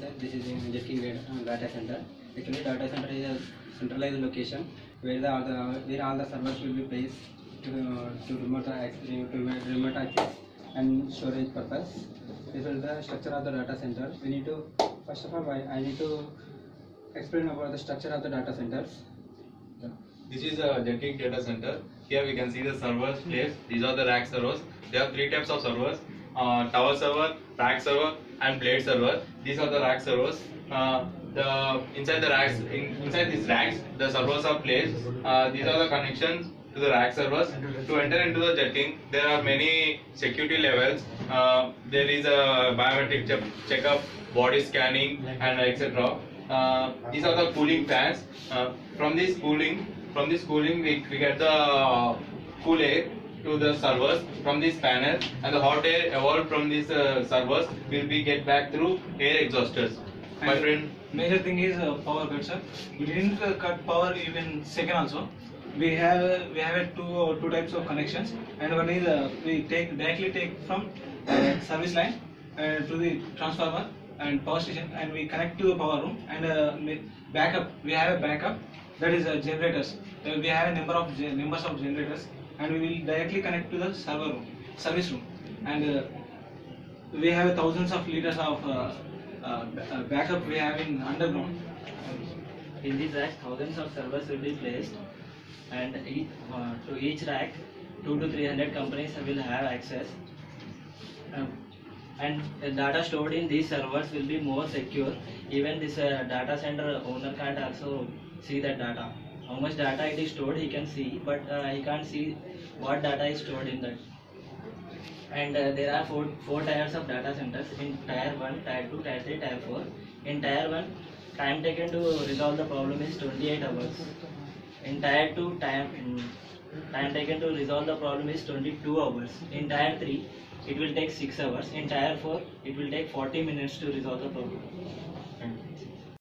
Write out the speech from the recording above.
sir. This is in Jetking data, uh, center. Actually, data center is a centralized location where the, all the where all the servers will be placed to uh, to remote access, to remote access and storage purpose. This is the structure of the data center. We need to first of all I, I need to explain about the structure of the data centers. This is a Jetking data center. Here we can see the servers placed. These are the rack servers. There are three types of servers: uh, tower server, rack server, and blade server. These are the rack servers. Uh, the inside the racks, in, inside these racks, the servers are placed. Uh, these are the connections to the rack servers. To enter into the Jetking, there are many security levels. Uh, there is a biometric check checkup, body scanning, and etc. Uh, these are the cooling fans. From this cooling, from this cooling, we, we get the cool air to the servers from this panel, and the hot air evolved from these uh, servers will be get back through air exhausters. My And friend, Major thing is uh, power cut, sir. We didn't uh, cut power even second also. We have we have a two uh, two types of connections, and one is uh, we take directly take from uh, service line uh, to the transformer and power station, and we connect to the power room and uh, backup. We have a backup that is uh, generators. Uh, we have a number of numbers of generators, and we will directly connect to the server room, service room, and. Uh, we have thousands of liters of uh, uh, uh, backup we have in underground. In these racks, thousands of servers will be placed, and each, uh, to each rack, two to three hundred companies will have access. Um, and data stored in these servers will be more secure. Even this uh, data center owner can't also see that data. How much data it is stored, he can see, but uh, he can't see what data is stored in that. And uh, there are four, four tiers of data centers in tier 1, tier 2, tier 3, tier 4. In tier 1, time taken to resolve the problem is 28 hours. In tier 2, time, time taken to resolve the problem is 22 hours. In tier 3, it will take 6 hours. In tier 4, it will take 40 minutes to resolve the problem.